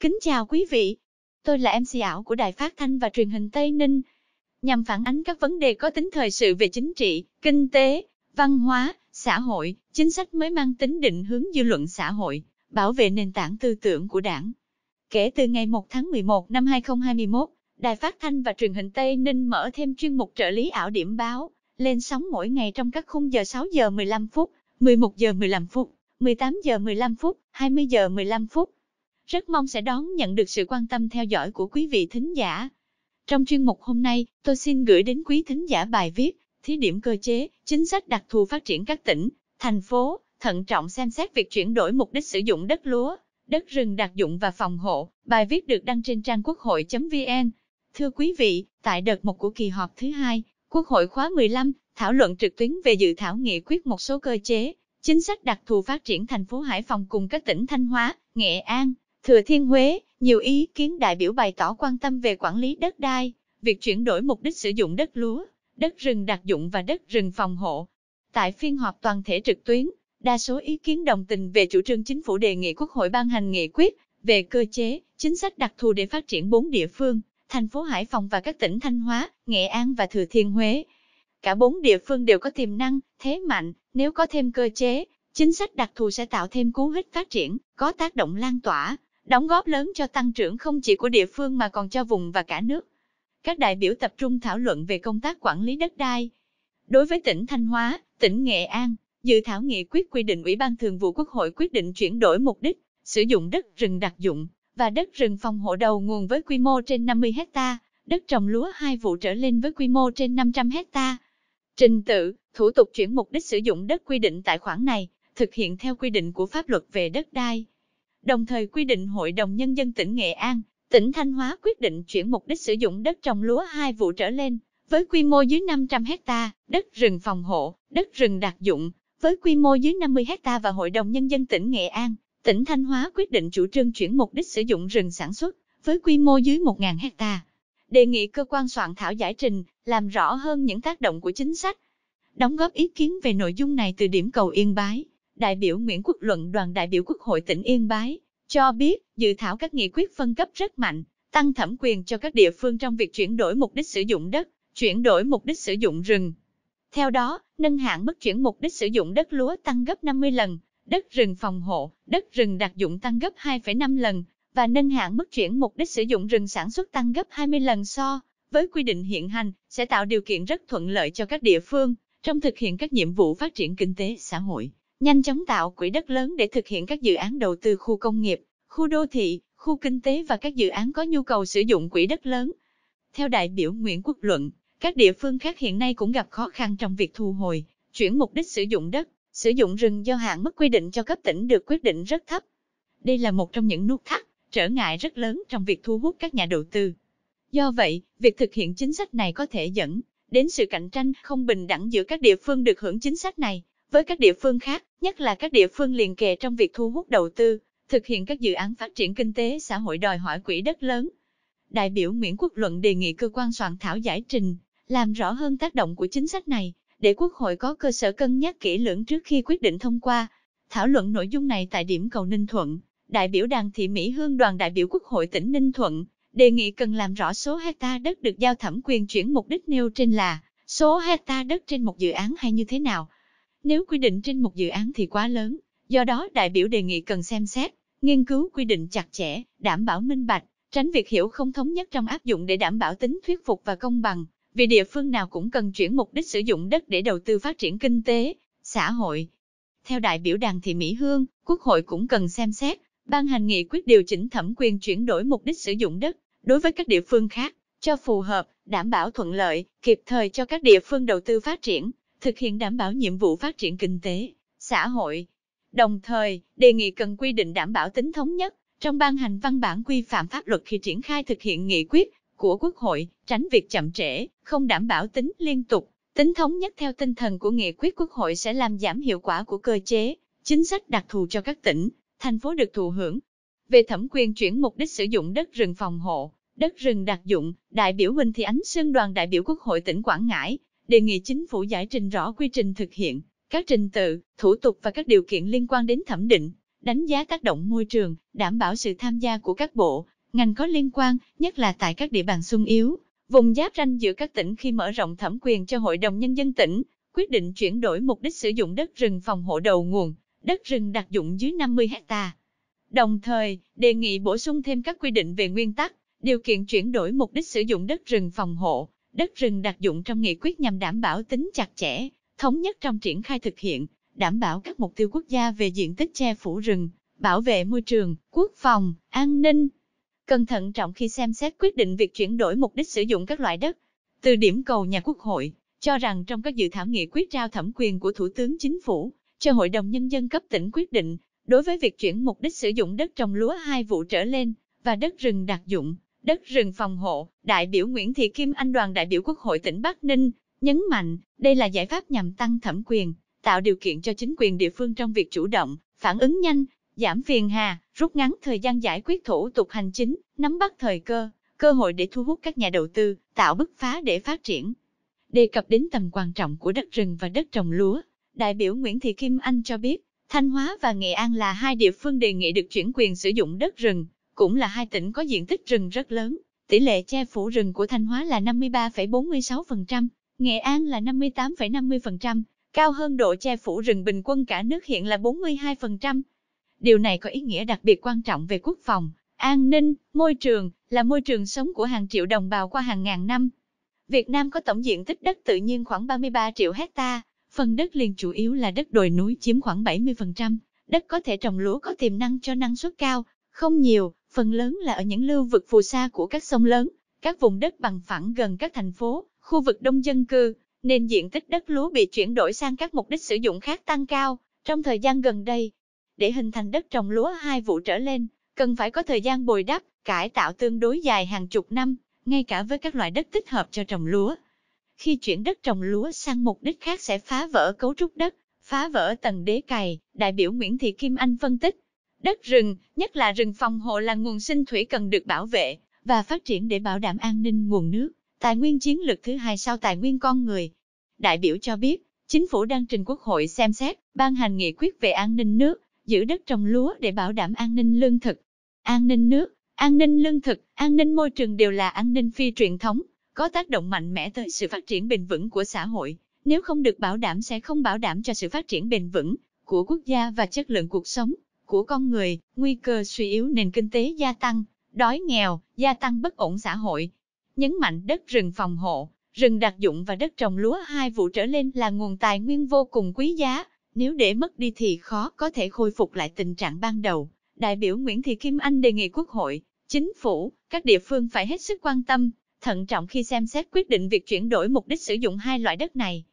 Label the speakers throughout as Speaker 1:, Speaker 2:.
Speaker 1: Kính chào quý vị. Tôi là MC ảo của Đài Phát thanh và Truyền hình Tây Ninh. Nhằm phản ánh các vấn đề có tính thời sự về chính trị, kinh tế, văn hóa, xã hội, chính sách mới mang tính định hướng dư luận xã hội, bảo vệ nền tảng tư tưởng của Đảng. Kể từ ngày 1 tháng 11 năm 2021, Đài Phát thanh và Truyền hình Tây Ninh mở thêm chuyên mục trợ lý ảo điểm báo, lên sóng mỗi ngày trong các khung giờ 6 giờ 15 phút, 11 giờ 15 phút, 18 giờ 15 phút, 20 giờ 15 phút. Rất mong sẽ đón nhận được sự quan tâm theo dõi của quý vị thính giả. Trong chuyên mục hôm nay, tôi xin gửi đến quý thính giả bài viết Thí điểm cơ chế, chính sách đặc thù phát triển các tỉnh, thành phố, thận trọng xem xét việc chuyển đổi mục đích sử dụng đất lúa, đất rừng đặc dụng và phòng hộ. Bài viết được đăng trên trang quốc hội.vn. Thưa quý vị, tại đợt một của kỳ họp thứ hai, Quốc hội khóa 15 thảo luận trực tuyến về dự thảo nghị quyết một số cơ chế, chính sách đặc thù phát triển thành phố Hải Phòng cùng các tỉnh Thanh Hóa, Nghệ An, Thừa Thiên Huế, nhiều ý kiến đại biểu bày tỏ quan tâm về quản lý đất đai, việc chuyển đổi mục đích sử dụng đất lúa, đất rừng đặc dụng và đất rừng phòng hộ. Tại phiên họp toàn thể trực tuyến, đa số ý kiến đồng tình về chủ trương chính phủ đề nghị Quốc hội ban hành nghị quyết về cơ chế, chính sách đặc thù để phát triển bốn địa phương, thành phố Hải Phòng và các tỉnh Thanh Hóa, Nghệ An và Thừa Thiên Huế. Cả bốn địa phương đều có tiềm năng, thế mạnh, nếu có thêm cơ chế, chính sách đặc thù sẽ tạo thêm cú hích phát triển, có tác động lan tỏa, đóng góp lớn cho tăng trưởng không chỉ của địa phương mà còn cho vùng và cả nước. Các đại biểu tập trung thảo luận về công tác quản lý đất đai. Đối với tỉnh Thanh Hóa, tỉnh Nghệ An, dự thảo nghị quyết quy định Ủy ban Thường vụ Quốc hội quyết định chuyển đổi mục đích, sử dụng đất rừng đặc dụng và đất rừng phòng hộ đầu nguồn với quy mô trên 50 hecta, đất trồng lúa hai vụ trở lên với quy mô trên 500 hecta. Trình tự, thủ tục chuyển mục đích sử dụng đất quy định tại khoản này, thực hiện theo quy định của pháp luật về đất đai. Đồng thời quy định Hội đồng Nhân dân tỉnh Nghệ An, tỉnh Thanh Hóa quyết định chuyển mục đích sử dụng đất trồng lúa hai vụ trở lên, với quy mô dưới 500 hecta, đất rừng phòng hộ, đất rừng đặc dụng, với quy mô dưới 50 hecta và Hội đồng Nhân dân tỉnh Nghệ An, tỉnh Thanh Hóa quyết định chủ trương chuyển mục đích sử dụng rừng sản xuất, với quy mô dưới 1.000 hecta. Đề nghị cơ quan soạn thảo giải trình, làm rõ hơn những tác động của chính sách. Đóng góp ý kiến về nội dung này từ điểm cầu Yên Bái, đại biểu Nguyễn Quốc Luận đoàn đại biểu Quốc hội tỉnh Yên Bái, cho biết dự thảo các nghị quyết phân cấp rất mạnh, tăng thẩm quyền cho các địa phương trong việc chuyển đổi mục đích sử dụng đất, chuyển đổi mục đích sử dụng rừng. Theo đó, nâng hạn mức chuyển mục đích sử dụng đất lúa tăng gấp 50 lần, đất rừng phòng hộ, đất rừng đặc dụng tăng gấp 2,5 lần, và nâng hạn mức chuyển mục đích sử dụng rừng sản xuất tăng gấp 20 lần so với quy định hiện hành, sẽ tạo điều kiện rất thuận lợi cho các địa phương trong thực hiện các nhiệm vụ phát triển kinh tế xã hội, nhanh chóng tạo quỹ đất lớn để thực hiện các dự án đầu tư khu công nghiệp, khu đô thị, khu kinh tế và các dự án có nhu cầu sử dụng quỹ đất lớn. Theo đại biểu Nguyễn Quốc Luận, các địa phương khác hiện nay cũng gặp khó khăn trong việc thu hồi, chuyển mục đích sử dụng đất, sử dụng rừng do hạn mức quy định cho cấp tỉnh được quyết định rất thấp. Đây là một trong những nút thắt, trở ngại rất lớn trong việc thu hút các nhà đầu tư. Do vậy, việc thực hiện chính sách này có thể dẫn đến sự cạnh tranh không bình đẳng giữa các địa phương được hưởng chính sách này với các địa phương khác, nhất là các địa phương liền kề trong việc thu hút đầu tư, thực hiện các dự án phát triển kinh tế xã hội đòi hỏi quỹ đất lớn. Đại biểu Nguyễn Quốc Luận đề nghị cơ quan soạn thảo giải trình, làm rõ hơn tác động của chính sách này, để Quốc hội có cơ sở cân nhắc kỹ lưỡng trước khi quyết định thông qua. Thảo luận nội dung này tại điểm cầu Ninh Thuận, đại biểu Đàng Thị Mỹ Hương đoàn đại biểu Quốc hội tỉnh Ninh Thuận, đề nghị cần làm rõ số hecta đất được giao thẩm quyền chuyển mục đích nêu trên là số hecta đất trên một dự án hay như thế nào. Nếu quy định trên một dự án thì quá lớn, do đó đại biểu đề nghị cần xem xét, nghiên cứu quy định chặt chẽ, đảm bảo minh bạch, tránh việc hiểu không thống nhất trong áp dụng để đảm bảo tính thuyết phục và công bằng, vì địa phương nào cũng cần chuyển mục đích sử dụng đất để đầu tư phát triển kinh tế, xã hội. Theo đại biểu Đàng Thị Mỹ Hương, Quốc hội cũng cần xem xét, ban hành nghị quyết điều chỉnh thẩm quyền chuyển đổi mục đích sử dụng đất đối với các địa phương khác, cho phù hợp, đảm bảo thuận lợi, kịp thời cho các địa phương đầu tư phát triển, thực hiện đảm bảo nhiệm vụ phát triển kinh tế, xã hội. Đồng thời, đề nghị cần quy định đảm bảo tính thống nhất trong ban hành văn bản quy phạm pháp luật khi triển khai thực hiện nghị quyết của Quốc hội, tránh việc chậm trễ, không đảm bảo tính liên tục, tính thống nhất theo tinh thần của nghị quyết Quốc hội sẽ làm giảm hiệu quả của cơ chế, chính sách đặc thù cho các tỉnh, thành phố được thụ hưởng. Về thẩm quyền chuyển mục đích sử dụng đất rừng phòng hộ, đất rừng đặc dụng, đại biểu Huỳnh Thị Ánh Sơn đoàn đại biểu Quốc hội tỉnh Quảng Ngãi, đề nghị chính phủ giải trình rõ quy trình thực hiện, các trình tự, thủ tục và các điều kiện liên quan đến thẩm định, đánh giá tác động môi trường, đảm bảo sự tham gia của các bộ, ngành có liên quan, nhất là tại các địa bàn sung yếu, vùng giáp ranh giữa các tỉnh khi mở rộng thẩm quyền cho Hội đồng Nhân dân tỉnh, quyết định chuyển đổi mục đích sử dụng đất rừng phòng hộ đầu nguồn, đất rừng đặc dụng dưới 50 ha. Đồng thời, đề nghị bổ sung thêm các quy định về nguyên tắc, điều kiện chuyển đổi mục đích sử dụng đất rừng phòng hộ, đất rừng đặc dụng trong nghị quyết nhằm đảm bảo tính chặt chẽ, thống nhất trong triển khai thực hiện, đảm bảo các mục tiêu quốc gia về diện tích che phủ rừng, bảo vệ môi trường, quốc phòng, an ninh. Cần thận trọng khi xem xét quyết định việc chuyển đổi mục đích sử dụng các loại đất. Từ điểm cầu nhà Quốc hội, cho rằng trong các dự thảo nghị quyết trao thẩm quyền của Thủ tướng Chính phủ, cho Hội đồng Nhân dân cấp tỉnh quyết định, đối với việc chuyển mục đích sử dụng đất trồng lúa hai vụ trở lên, và đất rừng đặc dụng, đất rừng phòng hộ, đại biểu Nguyễn Thị Kim Anh đoàn đại biểu Quốc hội tỉnh Bắc Ninh, nhấn mạnh, đây là giải pháp nhằm tăng thẩm quyền, tạo điều kiện cho chính quyền địa phương trong việc chủ động, phản ứng nhanh, giảm phiền hà, rút ngắn thời gian giải quyết thủ tục hành chính, nắm bắt thời cơ, cơ hội để thu hút các nhà đầu tư, tạo bứt phá để phát triển. Đề cập đến tầm quan trọng của đất rừng và đất trồng lúa, đại biểu Nguyễn Thị Kim Anh cho biết, Thanh Hóa và Nghệ An là hai địa phương đề nghị được chuyển quyền sử dụng đất rừng, cũng là hai tỉnh có diện tích rừng rất lớn. Tỷ lệ che phủ rừng của Thanh Hóa là 53,46%, Nghệ An là 58,50%, cao hơn độ che phủ rừng bình quân cả nước hiện là 42%. Điều này có ý nghĩa đặc biệt quan trọng về quốc phòng, an ninh, môi trường, là môi trường sống của hàng triệu đồng bào qua hàng ngàn năm. Việt Nam có tổng diện tích đất tự nhiên khoảng 33 triệu hecta, phần đất liền chủ yếu là đất đồi núi chiếm khoảng 70%, đất có thể trồng lúa có tiềm năng cho năng suất cao, không nhiều, phần lớn là ở những lưu vực phù sa của các sông lớn, các vùng đất bằng phẳng gần các thành phố, khu vực đông dân cư, nên diện tích đất lúa bị chuyển đổi sang các mục đích sử dụng khác tăng cao. Trong thời gian gần đây, để hình thành đất trồng lúa hai vụ trở lên, cần phải có thời gian bồi đắp, cải tạo tương đối dài hàng chục năm, ngay cả với các loại đất thích hợp cho trồng lúa. Khi chuyển đất trồng lúa sang mục đích khác sẽ phá vỡ cấu trúc đất, phá vỡ tầng đế cày, đại biểu Nguyễn Thị Kim Anh phân tích. Đất rừng, nhất là rừng phòng hộ là nguồn sinh thủy cần được bảo vệ và phát triển để bảo đảm an ninh nguồn nước, tài nguyên chiến lược thứ hai sau tài nguyên con người. Đại biểu cho biết, chính phủ đang trình Quốc hội xem xét, ban hành nghị quyết về an ninh nước, giữ đất trồng lúa để bảo đảm an ninh lương thực. An ninh nước, an ninh lương thực, an ninh môi trường đều là an ninh phi truyền thống, có tác động mạnh mẽ tới sự phát triển bền vững của xã hội. Nếu không được bảo đảm sẽ không bảo đảm cho sự phát triển bền vững của quốc gia và chất lượng cuộc sống của con người, nguy cơ suy yếu nền kinh tế gia tăng, đói nghèo, gia tăng bất ổn xã hội. Nhấn mạnh đất rừng phòng hộ, rừng đặc dụng và đất trồng lúa hai vụ trở lên là nguồn tài nguyên vô cùng quý giá, nếu để mất đi thì khó có thể khôi phục lại tình trạng ban đầu. Đại biểu Nguyễn Thị Kim Anh đề nghị Quốc hội, Chính phủ, các địa phương phải hết sức quan tâm, thận trọng khi xem xét quyết định việc chuyển đổi mục đích sử dụng hai loại đất này.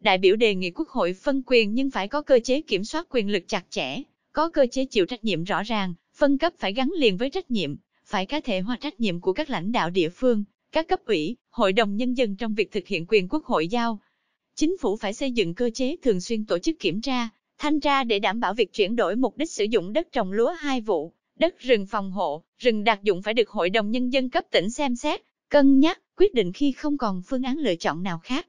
Speaker 1: Đại biểu đề nghị Quốc hội phân quyền nhưng phải có cơ chế kiểm soát quyền lực chặt chẽ, có cơ chế chịu trách nhiệm rõ ràng, phân cấp phải gắn liền với trách nhiệm, phải cá thể hóa trách nhiệm của các lãnh đạo địa phương, các cấp ủy, hội đồng nhân dân trong việc thực hiện quyền Quốc hội giao. Chính phủ phải xây dựng cơ chế thường xuyên tổ chức kiểm tra, thanh tra để đảm bảo việc chuyển đổi mục đích sử dụng đất trồng lúa hai vụ, đất rừng phòng hộ, rừng đặc dụng phải được Hội đồng Nhân dân cấp tỉnh xem xét, cân nhắc, quyết định khi không còn phương án lựa chọn nào khác.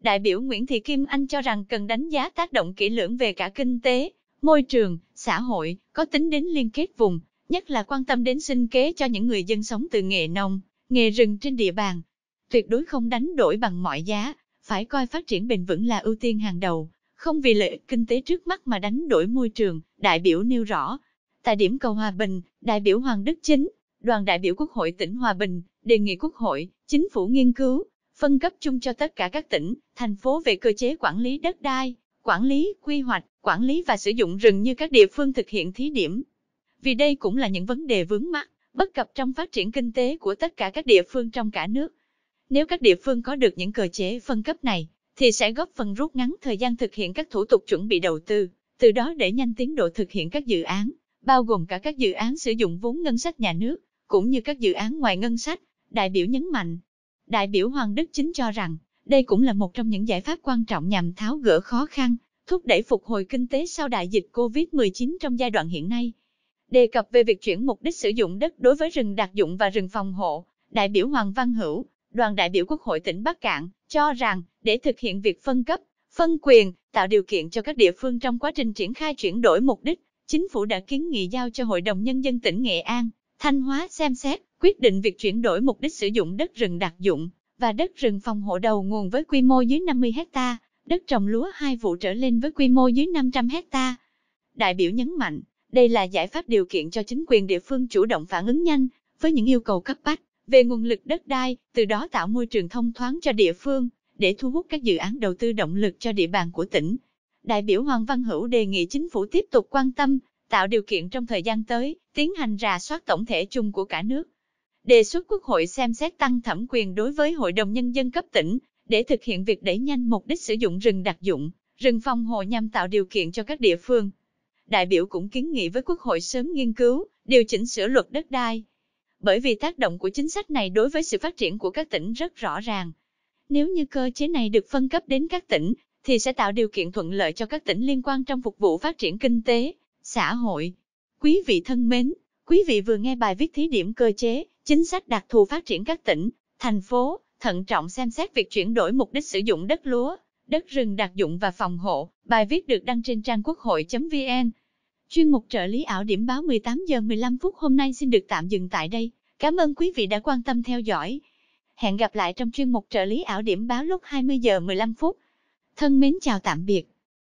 Speaker 1: Đại biểu Nguyễn Thị Kim Anh cho rằng cần đánh giá tác động kỹ lưỡng về cả kinh tế, môi trường, xã hội, có tính đến liên kết vùng, nhất là quan tâm đến sinh kế cho những người dân sống từ nghề nông, nghề rừng trên địa bàn. Tuyệt đối không đánh đổi bằng mọi giá, phải coi phát triển bền vững là ưu tiên hàng đầu, không vì lợi ích kinh tế trước mắt mà đánh đổi môi trường, đại biểu nêu rõ. Tại điểm cầu Hòa Bình, đại biểu Hoàng Đức Chính, đoàn đại biểu Quốc hội tỉnh Hòa Bình, đề nghị Quốc hội, Chính phủ nghiên cứu, phân cấp chung cho tất cả các tỉnh, thành phố về cơ chế quản lý đất đai, quản lý, quy hoạch, quản lý và sử dụng rừng như các địa phương thực hiện thí điểm. Vì đây cũng là những vấn đề vướng mắc, bất cập trong phát triển kinh tế của tất cả các địa phương trong cả nước. Nếu các địa phương có được những cơ chế phân cấp này, thì sẽ góp phần rút ngắn thời gian thực hiện các thủ tục chuẩn bị đầu tư, từ đó để nhanh tiến độ thực hiện các dự án, bao gồm cả các dự án sử dụng vốn ngân sách nhà nước, cũng như các dự án ngoài ngân sách, đại biểu nhấn mạnh. Đại biểu Hoàng Đức Chính cho rằng, đây cũng là một trong những giải pháp quan trọng nhằm tháo gỡ khó khăn, thúc đẩy phục hồi kinh tế sau đại dịch COVID-19 trong giai đoạn hiện nay. Đề cập về việc chuyển mục đích sử dụng đất đối với rừng đặc dụng và rừng phòng hộ, đại biểu Hoàng Văn Hữu, đoàn đại biểu Quốc hội tỉnh Bắc Cạn, cho rằng, để thực hiện việc phân cấp, phân quyền, tạo điều kiện cho các địa phương trong quá trình triển khai chuyển đổi mục đích, Chính phủ đã kiến nghị giao cho Hội đồng Nhân dân tỉnh Nghệ An, Thanh Hóa xem xét, quyết định việc chuyển đổi mục đích sử dụng đất rừng đặc dụng và đất rừng phòng hộ đầu nguồn với quy mô dưới 50 hecta, đất trồng lúa hai vụ trở lên với quy mô dưới 500 hecta. Đại biểu nhấn mạnh, đây là giải pháp điều kiện cho chính quyền địa phương chủ động phản ứng nhanh với những yêu cầu cấp bách về nguồn lực đất đai, từ đó tạo môi trường thông thoáng cho địa phương để thu hút các dự án đầu tư động lực cho địa bàn của tỉnh. Đại biểu Hoàng Văn Hữu đề nghị chính phủ tiếp tục quan tâm, tạo điều kiện trong thời gian tới, tiến hành rà soát tổng thể chung của cả nước. Đề xuất Quốc hội xem xét tăng thẩm quyền đối với Hội đồng Nhân dân cấp tỉnh, để thực hiện việc đẩy nhanh mục đích sử dụng rừng đặc dụng, rừng phòng hộ nhằm tạo điều kiện cho các địa phương. Đại biểu cũng kiến nghị với Quốc hội sớm nghiên cứu, điều chỉnh sửa luật đất đai. Bởi vì tác động của chính sách này đối với sự phát triển của các tỉnh rất rõ ràng. Nếu như cơ chế này được phân cấp đến các tỉnh, thì sẽ tạo điều kiện thuận lợi cho các tỉnh liên quan trong phục vụ phát triển kinh tế, xã hội. Quý vị thân mến, quý vị vừa nghe bài viết thí điểm cơ chế, chính sách đặc thù phát triển các tỉnh, thành phố, thận trọng xem xét việc chuyển đổi mục đích sử dụng đất lúa, đất rừng đặc dụng và phòng hộ. Bài viết được đăng trên trang quốc hội.vn. Chuyên mục trợ lý ảo điểm báo 18 giờ 15 phút hôm nay xin được tạm dừng tại đây. Cảm ơn quý vị đã quan tâm theo dõi. Hẹn gặp lại trong chuyên mục trợ lý ảo điểm báo lúc 20 giờ 15 phút. Thân mến chào tạm biệt.